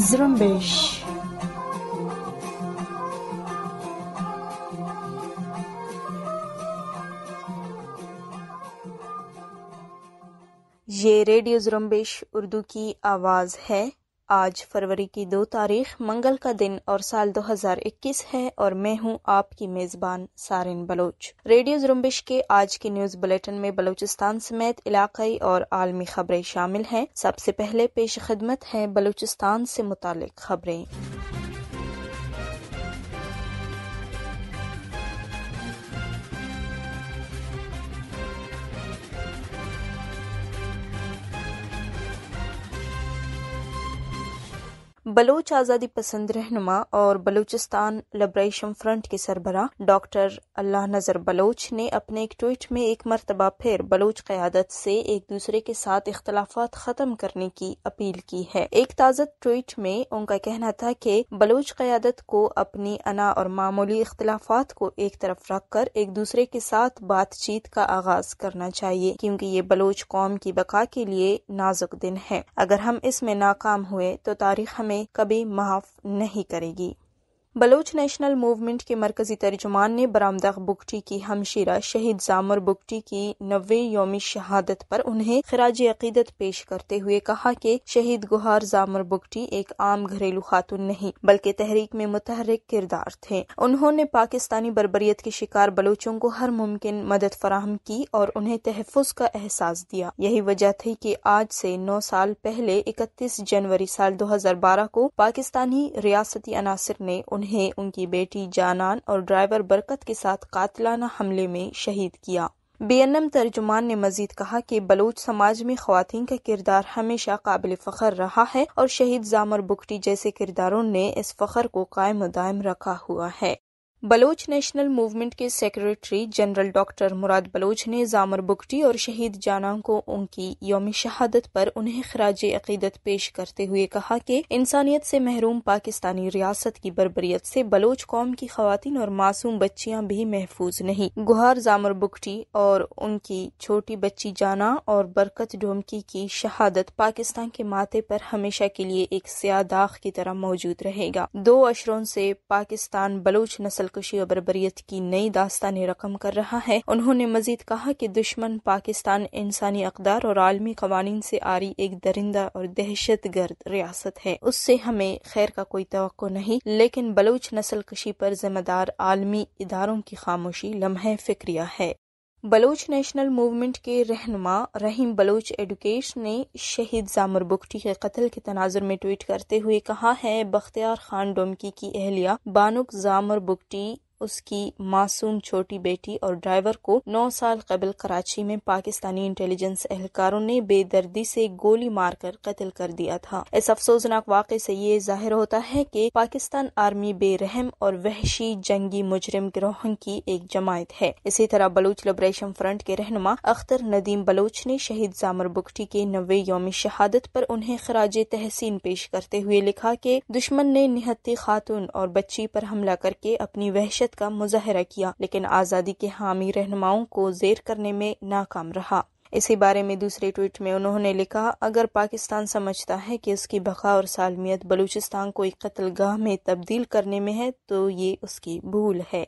Zrumbish. ये radio जुरम्बेश Urdu की आवाज़ है आज फरवरी की दो तारीख मंगल का दिन और साल 2021 है और मैं हूँ आपकी मेज़बान सारिन बलोच। रेडियो जुम्बिश के आज के न्यूज़ बुलेटिन में बलूचिस्तान समेत इलाकई और आलमी खबरें शामिल हैं। सबसे पहले पेश खदमत है बलूचिस्तान से मुतालिक खबरें। बलोच आज़ादी पसंद रहनुमा और बलूचिस्तान लिब्रेशन फ्रंट के सरबरा डॉक्टर अल्लाह नज़र बलोच ने अपने एक ट्वीट में एक मरतबा फिर बलोच क़्यादत से एक दूसरे के साथ इख्तलाफात ख़त्म करने की अपील की है। एक ताज़ा ट्वीट में उनका कहना था कि बलोच क़्यादत को अपनी अना और मामूली इख्तलाफात को एक तरफ़ रख कर एक दूसरे के साथ बातचीत का आगाज़ करना चाहिए, क्योंकि ये बलोच कौम की बका के लिए नाजुक दिन है। अगर हम इसमें नाकाम हुए तो तारीख हमें कभी माफ़ नहीं करेगी। बलोच नेशनल मूवमेंट के मरकजी तर्जुमान ने बरामदा बुगटी की हमशीरा शहीद जामर बुगटी की नबे योमी शहादत पर उन्हें खराज अकीदत पेश करते हुए कहा कि शहीद गुहार जामर बुगटी एक आम घरेलू खातून नहीं, बल्कि तहरीक में मुतहरिक किरदार थे। उन्होंने पाकिस्तानी बरबरीत के शिकार बलोचों को हर मुमकिन मदद फराहम की और उन्हें तहफ़ का एहसास दिया। यही वजह थी कि आज से नौ साल पहले इकतीस जनवरी साल दो हज़ार बारह को पाकिस्तानी रियासती अनासर ने उन्हें उनकी बेटी जानान और ड्राइवर बरकत के साथ कातलाना हमले में शहीद किया। बीएनएम तर्जुमान ने मजीद कहा कि बलूच समाज में खातन का किरदार हमेशा काबिल फ़खर रहा है और शहीद जामर बुकटी जैसे किरदारों ने इस फ़खर को कायम दायम रखा हुआ है। बलोच नेशनल मूवमेंट के secretary general doctor Murad Baloch ने जामर बुगटी और शहीद जाना को उनकी योम शहादत पर उन्हें खराज अकीदत पेश करते हुए कहा कि इंसानियत से महरूम पाकिस्तानी रियासत की बरबरीत से बलोच कौम की खातन और मासूम बच्चियाँ भी महफूज नहीं। गुहार जामर बुगटी और उनकी छोटी बच्ची जाना और बरकत डोमकी की शहादत पाकिस्तान के माथे पर हमेशा के लिए एक स्या की तरह मौजूद रहेगा। दो अशरों से पाकिस्तान बलोच नस्ल खुदकुशी और बरबरीत की नई दास्तान रकम कर रहा है। उन्होंने मजीद कहा कि दुश्मन पाकिस्तान इंसानी अकदार और आलमी कवानीन से रही एक दरिंदा और दहशत गर्द रियासत है। उससे हमें खैर का कोई तो नहीं, लेकिन बलूच नस्ल कशी पर जिम्मेदार आलमी इदारों की खामोशी लम्हे फिक्रिया है। बलोच नेशनल मूवमेंट के रहनुमा रहीम बलोच एडुकेश ने शहीद जामर बुगटी के कत्ल के तनाजर में ट्वीट करते हुए कहा है, बख्तियार खान डोमकी की अहलिया, बानुक जामर बुगटी उसकी मासूम छोटी बेटी और ड्राइवर को नौ साल कबल कराची में पाकिस्तानी इंटेलिजेंस एहलकारों ने बेदर्दी से गोली मारकर कत्ल कर दिया था। इस अफसोसनाक वाक़े से ये ज़ाहिर होता है कि पाकिस्तान आर्मी बेरहम और वहशी जंगी मुजरिम गिरोह की एक जमायत है। इसी तरह बलूच लिब्रेशन फ्रंट के रहनुमा अख्तर नदीम बलोच ने शहीद जामर बुगटी के नवे योम शहादत पर उन्हें खराज तहसीन पेश करते हुए लिखा कि दुश्मन ने निहत्ती खातून और बच्ची पर हमला करके अपनी वहशत का मुजाहरा किया, लेकिन आज़ादी के हामी रहनुमाओं को जेर करने में नाकाम रहा। इसी बारे में दूसरे ट्वीट में उन्होंने लिखा, अगर पाकिस्तान समझता है कि उसकी बका और सालमियत बलूचिस्तान को एक कत्लगाह में तब्दील करने में है तो ये उसकी भूल है।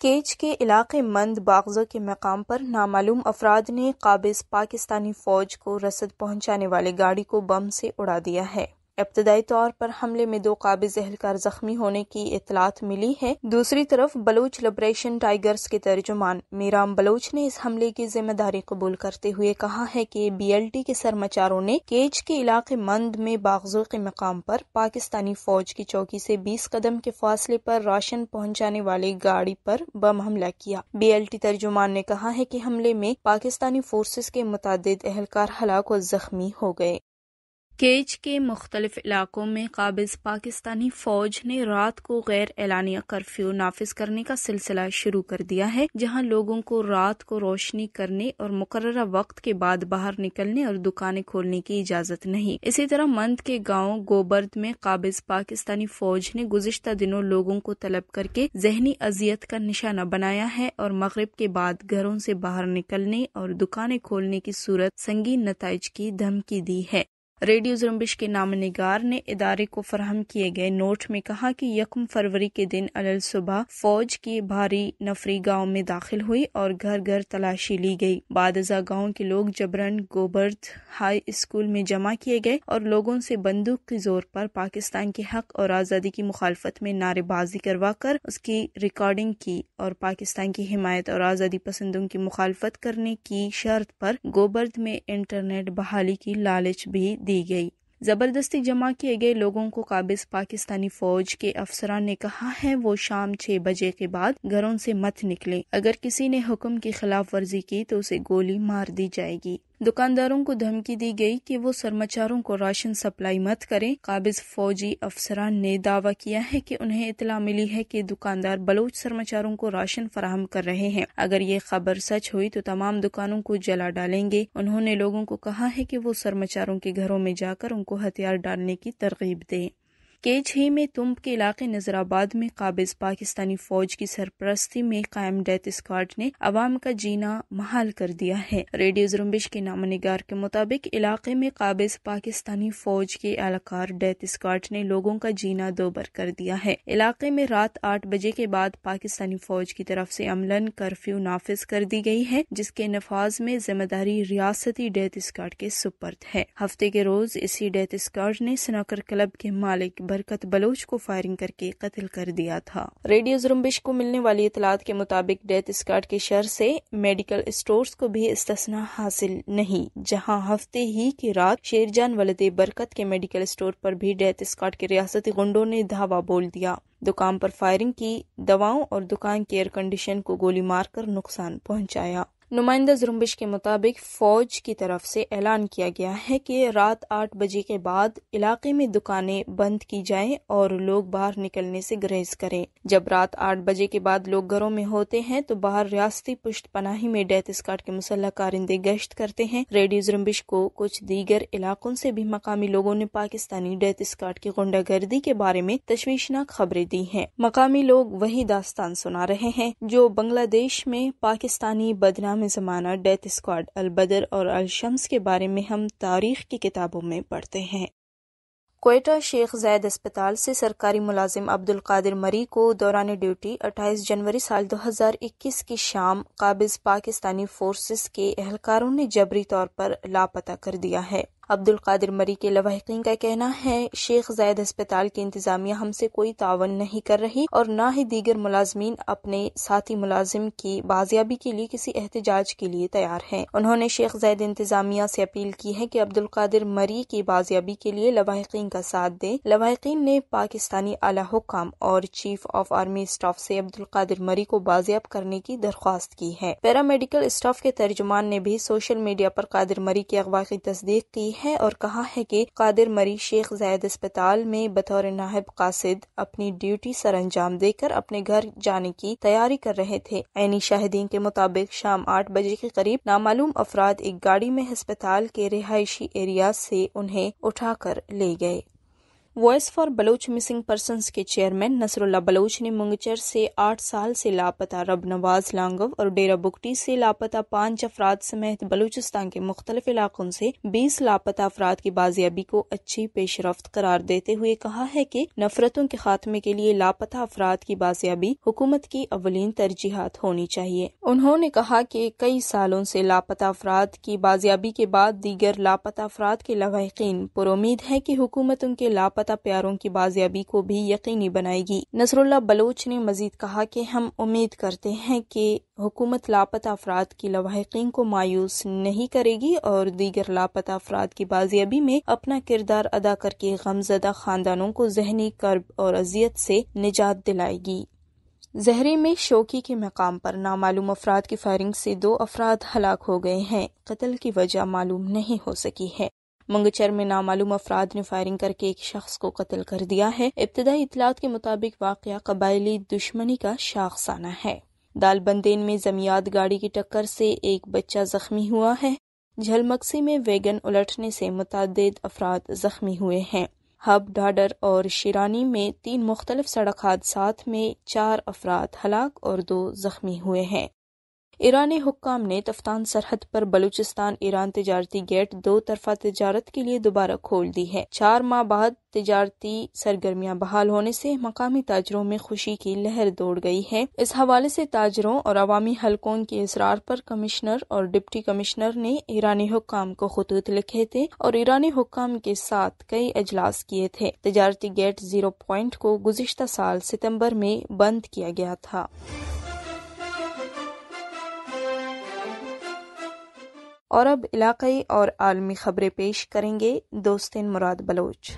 केच के इलाके मंद बागजों के मकाम पर नामालूम अफराद ने काबिज पाकिस्तानी फौज को रसद पहुँचाने वाली गाड़ी को बम से उड़ा दिया है। इब्तदाई तौर पर हमले में दो काबिज एहलकार जख्मी होने की इतलात मिली है। दूसरी तरफ़ बलूच लिब्रेशन टाइगर्स के तर्जुमान मीराम बलूच ने इस हमले की ज़िम्मेदारी कबूल करते हुए कहा है कि टी के सरमचारों ने केज के इलाके मंद में बागजो के मकाम पर पाकिस्तानी फौज की चौकी से बीस कदम के फासले पर राशन पहुँचाने वाली गाड़ी पर बम हमला किया। बी एल टी तर्जुमान ने कहा है कि हमले में पाकिस्तानी फोर्सेस के मुताद एहलकार हलाक और जख्मी हो गए। केज के मुख्तलिफ़ इलाकों में काबिज पाकिस्तानी फौज ने रात को गैर एलानिया कर्फ्यू नाफिज करने का सिलसिला शुरू कर दिया है, जहाँ लोगों को रात को रोशनी करने और मुकर्रा वक्त के बाद बाहर निकलने और दुकानें खोलने की इजाज़त नहीं। इसी तरह मंद के गाँव गोबर्द में काबिज पाकिस्तानी फौज ने गुजशत दिनों लोगों को तलब करके जहनी अजियत का निशाना बनाया है और मगरब के बाद घरों से बाहर निकलने और दुकानें खोलने की सूरत संगीन नतज की धमकी दी है। रेडियो जुम्बिश के नाम निगार ने इदारे को फराहम किए गए नोट में कहा कि यकम फरवरी के दिन अलल सुबह फौज की भारी नफरी गाँव में दाखिल हुई और घर घर तलाशी ली गई। बादजा गाँव के लोग जबरन गोबर्द हाई स्कूल में जमा किए गए और लोगों से बंदूक के ज़ोर पर पाकिस्तान के हक और आज़ादी की मुखालफत में नारेबाजी करवा कर उसकी रिकॉर्डिंग की और पाकिस्तान की हिमायत और आज़ादी पसंदों की मुखालफत करने की शर्त पर गोबर्द में इंटरनेट बहाली की लालच भी दी गई। ज़बरदस्ती जमा किए गए लोगों को काबिज पाकिस्तानी फौज के अफसरान ने कहा है, वो शाम छह बजे के बाद घरों से मत निकले। अगर किसी ने हुक्म की खिलाफ वर्जी की तो उसे गोली मार दी जाएगी। दुकानदारों को धमकी दी गई कि वो सरमाचारों को राशन सप्लाई मत करें। काबिज फौजी अफसरान ने दावा किया है कि उन्हें इतला मिली है कि दुकानदार बलोच सरमाचारों को राशन फराहम कर रहे हैं। अगर ये खबर सच हुई तो तमाम दुकानों को जला डालेंगे। उन्होंने लोगों को कहा है कि वो सरमाचारों के घरों में जाकर उनको हथियार डालने की तरगीब दें। केज ही में तुम्ब के इलाके नजराबाद में काबिज पाकिस्तानी फौज की सरपरस्ती में कायम डेथ स्क्वाड ने अवाम का जीना महाल कर दिया है। रेडियो जुम्बिश के नामनिगार के मुताबिक इलाके में काबिज पाकिस्तानी फौज के एहलकार डेथ स्क्वाड ने लोगों का जीना दोबर कर दिया है। इलाके में रात आठ बजे के बाद पाकिस्तानी फौज की तरफ़ से अमलन कर्फ्यू नाफिज कर दी गई है, जिसके नफाज में ज़िम्मेदारी रियासती डेथ स्क्वाड के सुपर्द है। हफ़्ते के रोज इसी डेथ स्क्वाड ने स्नकर क्लब के मालिक बरकत बलोच को फायरिंग करके कत्ल कर दिया था। रेडियो जुम्बिश को मिलने वाली इतलात के मुताबिक डेथ स्कार्ड के शर से मेडिकल स्टोर्स को भी इस्तना हासिल नहीं, जहाँ हफ़्ते ही की रात शेरजान वलदे बरकत के मेडिकल स्टोर पर भी डेथ स्कार्ड के रियासती गुंडों ने धावा बोल दिया। दुकान पर फायरिंग की, दवाओं और दुकान के एयर कंडीशन को गोली मारकर नुकसान पहुँचाया। नुमाइंदा जुम्बिश के मुताबिक फौज की तरफ़ से ऐलान किया गया है कि रात आठ बजे के बाद इलाके में दुकानें बंद की जाएँ और लोग बाहर निकलने से ग्रेज करें। जब रात आठ बजे के बाद लोग घरों में होते हैं तो बाहर रियासती पुष्ट पनाही में डेथ स्काट के मुसल्ह कारिंदे गश्त करते हैं। रेडियो जुम्बिश को कुछ दीगर इलाकों से भी मकामी लोगों ने पाकिस्तानी डेथ स्काट की गुंडागर्दी के बारे में तशवीशनाक खबरें दी हैं। मकामी लोग वही दास्तान सुना रहे हैं, जो बांग्लादेश में पाकिस्तानी बदनाम ज़माना, डेथ स्क्वाड, अलबदर और अलशम्स के बारे में हम तारीख की किताबों में पढ़ते हैं। कोयटा शेख जैद अस्पताल से सरकारी मुलाजिम अब्दुल कादिर मरी को दौरान ड्यूटी 28 जनवरी साल 2021 की शाम, काबिज पाकिस्तानी फोर्सेस के एहलकारों ने जबरी तौर पर लापता कर दिया है। अब्दुल कादिर मरी के लवाहकिन का कहना है, शेख जैद अस्पताल की इंतजामिया हमसे कोई तावन नहीं कर रही और न ही दीगर मुलाजमीन अपने साथी मुलाजिम की बाजियाबी के लिए किसी एहतजाज के लिए तैयार हैं। उन्होंने शेख जैद इंतजामिया से अपील की है कि अब्दुल कादिर मरी की बाजियाबी के लिए लवाहकिन का साथ दे। लवाहकिन ने पाकिस्तानी आला हुकाम और चीफ ऑफ़ आर्मी स्टाफ से अब्दुल कादिर मरी को बाजियाब करने की दरख्वास्त की है। पैरामेडिकल स्टाफ के तर्जुमान ने भी सोशल मीडिया पर कादिर मरी की अगवा की तस्दीक की है और कहा है कि कादिर मरी शेख जैद अस्पताल में बतौर नाहब कासिद अपनी ड्यूटी सर अंजाम देकर अपने घर जाने की तैयारी कर रहे थे। ऐनी शाहिदीन के मुताबिक शाम आठ बजे के करीब नामालूम अफराद एक गाड़ी में अस्पताल के रिहायशी एरिया से उन्हें उठाकर ले गए। Voice for Baloch missing person के चेयरमैन नसरुल्ला बलोच ने मुंगचर से आठ साल से लापता रब नवाज़ लांगव और डेरा बुकटी से लापता पाँच अफराद समेत बलूचिस्तान के मुख्तलिफ़ इलाकों से बीस लापता अफराद की बाजियाबी को अच्छी पेशरफ करार देते हुए कहा है कि नफरतों के खात्मे के लिए लापता अफराद की बाजियाबी हुकूमत की अवलिन तरजीहत होनी चाहिए। उन्होंने कहा कि कई सालों से लापता अफराद की बाजियाबी के बाद दीगर लापता अफराद के लवाकिन पुरुद है की हुकूमत उनके लापता लापता प्यारों की बाजियाबी को भी यकीनी बनाएगी। नसरुल्ला बलोच ने मजीद कहा कि हम उम्मीद करते हैं कि हुकूमत लापता अफराद की लवाहकिन को मायूस नहीं करेगी और दीगर लापता अफराद की बाजियाबी में अपना किरदार अदा करके गमजदा खानदानों को जहनी कर्ब और अजियत से निजात दिलाएगी। जहरे में शोकी के मकाम पर नामालूम अफराद की फायरिंग से दो अफराद हलाक हो गए हैं। कत्ल की वजह मालूम नहीं हो सकी है। मंगचर में नामालूम अफराद ने फायरिंग करके एक शख्स को कत्ल कर दिया है। इब्तदाई इतलात के मुताबिक वाक़ कबायली दुश्मनी का शाखसाना है। दालबंदेन में जमियात गाड़ी की टक्कर से एक बच्चा जख्मी हुआ है। झलमक्सी में वैगन उलटने से मुतद अफराद जख्मी हुए हैं। हब डाडर और शिरानी में तीन मुख्तलिफ़ सड़क हादसा में चार अफराद हलाक और दो जख्मी हुए हैं। ईरानी हुक्काम ने तफ्तान सरहद पर बलूचिस्तान, ईरान तजारती गेट दो तरफा तजारत के लिए दोबारा खोल दी है। चार माह बाद तजारती सरगर्मियाँ बहाल होने से मकामी ताजरों में खुशी की लहर दौड़ गई है। इस हवाले से ताजरों और अवामी हलकों के इसरार पर कमिश्नर और डिप्टी कमिश्नर ने ईरानी हुक्काम को खतूत लिखे थे और ईरानी हुक्काम के साथ कई अजलास किए थे। तजारती गेट ज़ीरो पॉइंट को गुजशत साल सितंबर में बंद किया गया था। और अब इलाकई और आलमी खबरें पेश करेंगे दोस्तिन मुराद बलोच।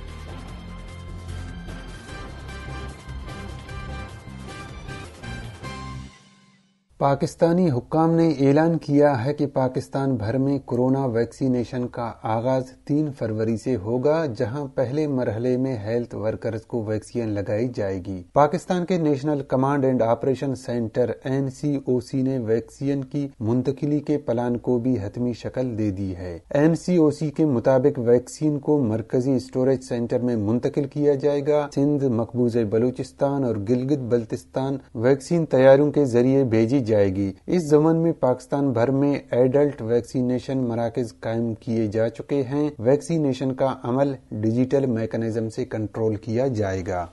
पाकिस्तानी हुक्काम ने ऐलान किया है कि पाकिस्तान भर में कोरोना वैक्सीनेशन का आगाज़ तीन फरवरी से होगा, जहाँ पहले मरहले में हेल्थ वर्कर्स को वैक्सीन लगाई जाएगी। पाकिस्तान के national command and operation centre NCOC ने वैक्सीन की मुंतकिली के प्लान को भी हतमी शक्ल दे दी है। एनसीओसी के मुताबिक वैक्सीन को मरकजी स्टोरेज सेंटर में मुंतकिल किया जाएगा। सिंध, मकबूज बलूचिस्तान और गिलगित बल्तिस्तान वैक्सीन तैयारियों के ज़रिए भेजी जाएगी। इस जमन में पाकिस्तान भर में एडल्ट वैक्सीनेशन मराकज कायम किए जा चुके हैं। वैक्सीनेशन का अमल डिजिटल मैकेनिज्म से कंट्रोल किया जाएगा।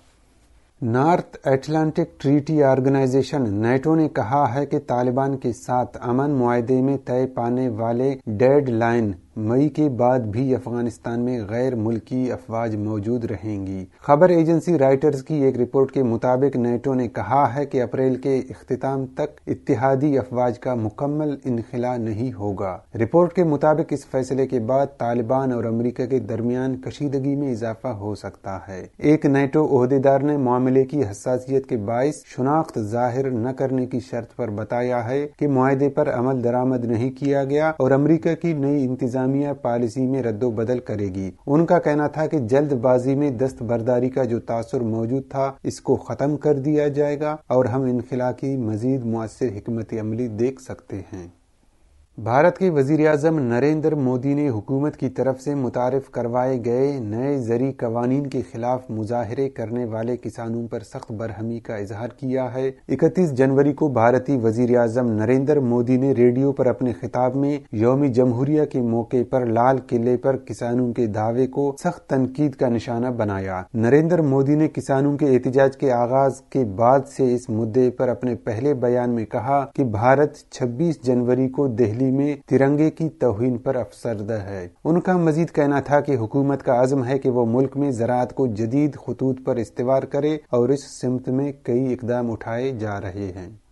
North Atlantic Treaty Organisation NATO ने कहा है कि तालिबान के साथ अमन मुआदे में तय पाने वाले डेड लाइन मई के बाद भी अफ़गानिस्तान में गैर मुल्की अफवाज मौजूद रहेंगी। खबर एजेंसी राइटर्स की एक रिपोर्ट के मुताबिक नेटो ने कहा है कि अप्रैल के अख्ताम तक इतिहादी अफवाज का मुकम्मल इनखला नहीं होगा। रिपोर्ट के मुताबिक इस फैसले के बाद तालिबान और अमरीका के दरमियान कशीदगी में इजाफा हो सकता है। एक नेटो अहदेदार ने मामले की हसासियत के बायस शनाख्त ज़ाहिर न करने की शर्त पर बताया है कि माहे पर अमल दरामद नहीं किया गया और अमरीका की नई इंतज़ाम इंतजामिया पॉलिसी में रद्दोबदल करेगी। उनका कहना था कि जल्दबाजी में दस्तबरदारी का जो तासर मौजूद था, इसको खत्म कर दिया जाएगा और हम इनखला की मजीद मौसर हमत अमली देख सकते हैं। भारत के वज़ीर अजम नरेंद्र मोदी ने हुकूमत की तरफ़ से मुतारफ करवाए गए नए जरी कवानीन के खिलाफ मुजाहरे करने वाले किसानों पर सख्त बरहमी का इजहार किया है। इकतीस जनवरी को भारतीय वज़ीर अजम नरेंद्र मोदी ने रेडियो पर अपने खिताब में योम जमहूरिया के मौके पर लाल किले पर किसानों के दावे को सख्त तनकीद का निशाना बनाया। नरेंद्र मोदी ने किसानों के एहतजाज के आगाज़ के बाद से इस मुद्दे पर अपने पहले बयान में कहा कि भारत छब्बीस जनवरी को दिल्ली दिल्ली में तिरंगे की तोहन पर अफसरदा है। उनका मजीद कहना था कि हुकूमत का आज़म है कि वो मुल्क में ज़रात को जदीद खतूत पर इस्तेवार करे और इस सिमत में कई इकदाम उठाए जा रहे हैं।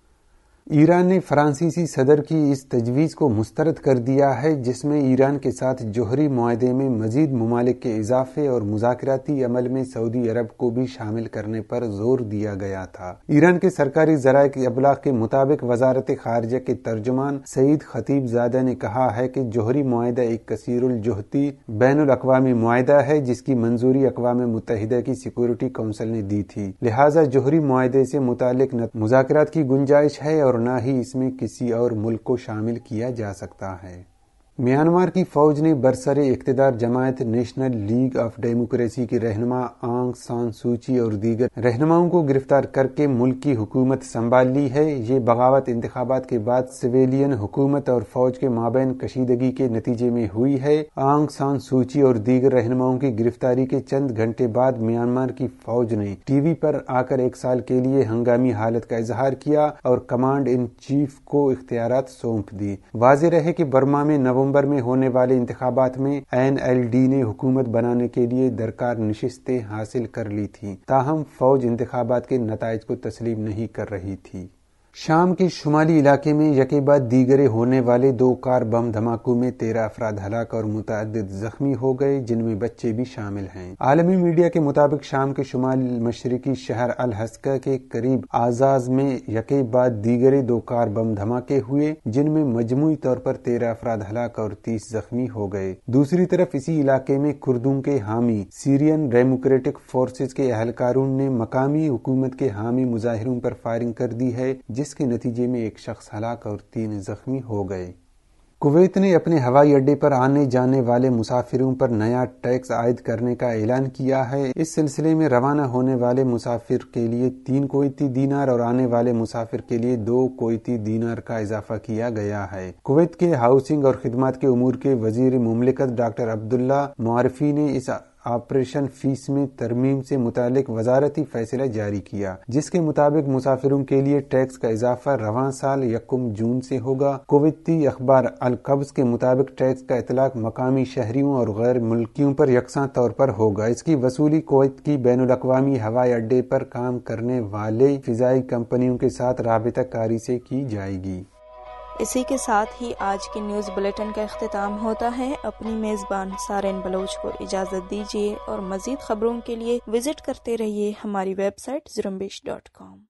ईरान ने फ्रांसीसी सदर की इस तजवीज़ को मुस्तरद कर दिया है, जिसमें ईरान के साथ जोहरी माहे में मजीद ममालिक के इजाफे और मुजाकराती अमल में सऊदी अरब को भी शामिल करने पर ज़ोर दिया गया था। ईरान के सरकारी जराये के अबलाग के मुताबिक वजारत खारजा के तर्जुमान सईद खतीब जादा ने कहा है कि जोहरी माहा एक कसीरजहती बैन अवी माहा है, जिसकी मंजूरी अकवा मुतहदा की सिक्योरिटी काउंसिल ने दी थी। लिहाजा जोहरी माहे से मुतालिक मुजाकर की गुंजाइश है और न ही इसमें किसी और मुल्क को शामिल किया जा सकता है। म्यांमार की फौज ने बरसर इकतदार जमायत नेशनल लीग ऑफ़ डेमोक्रेसी की रहनमा आंग सान सूची और दीगर रहनुमाओं को गिरफ़्तार करके मुल्क की हुकूमत संभाल ली है। ये बगावत इंतबात के बाद सिविलियन हुकूमत और फौज के माबेन कशीदगी के नतीजे में हुई है। आंग सान सूची और दीगर रहनुमाओं की गिरफ्तारी के चंद घंटे बाद म्यांमार की फौज ने टीवी पर आकर एक साल के लिए हंगामी हालत का इजहार किया और कमांड इन चीफ को इख्तियार सौंप दी। वाज रहे की बर्मा में नवंबर नवंबर में होने वाले इंतबात में एन एल डी ने हुकूमत बनाने के लिए दरकार नशस्तें हासिल कर ली थी। ताहम फौज इंतबात के नतज को तस्लीम नहीं कर रही थी। शाम के शुमाली इलाके में यके बाद दीगरे होने वाले दो कार बम धमाकों में तेरह अफराद हलाक और मुतद जख्मी हो गए, जिनमें बच्चे भी शामिल हैं। आलमी मीडिया के मुताबिक शाम के शुमाल मशरकी शहर अल हस्का के करीब आजाज में यके बाद दीगरे दो कार बम धमाके हुए, जिनमें मजमू तौर पर तेरह अफराद हलाक और तीस जख्मी हो गए। दूसरी तरफ़ इसी इलाके में कुर्दों के हामी, सीरियन डेमोक्रेटिक फोर्सेज के एहलकारों ने मकामी हुकूमत के हामी मुजाहिरों पर फायरिंग कर दी है जिसके नतीजे में एक शख्स हलाक और तीन जख्मी हो गए। कुवैत ने अपने हवाई अड्डे पर आने जाने वाले मुसाफिरों पर नया टैक्स आयद करने का ऐलान किया है। इस सिलसिले में रवाना होने वाले मुसाफिर के लिए तीन कोईती दीनार और आने वाले मुसाफिर के लिए दो कोईती दीनार का इजाफा किया गया है। कुवैत के हाउसिंग और खिदमत के उमूर के वज़ीर मुमलिकत डॉक्टर अब्दुल्ला मारफी ने इस ऑपरेशन फ़ीस में तरमीम से मुतालिक वजारती फैसला जारी किया, जिसके मुताबिक मुसाफिरों के लिए टैक्स का इजाफा रवा साल यकुम जून से होगा। कुवैती अखबार अल कब्ज के मुताबिक टैक्स का इतलाक मकामी शहरियों और गैर मुल्कियों पर यकसा तौर पर होगा। इसकी वसूली कुवैत की बैन अवी हवाई अड्डे पर काम करने वाले फिजाई कंपनियों के साथ रबता कारी से की जाएगी। इसी के साथ ही आज के न्यूज़ बुलेटिन का अख्ताम होता है। अपनी मेज़बान सारेन बलोच को इजाज़त दीजिए और मज़ीद खबरों के लिए विज़िट करते रहिए हमारी वेबसाइट जुरम्बिश डॉट कॉम।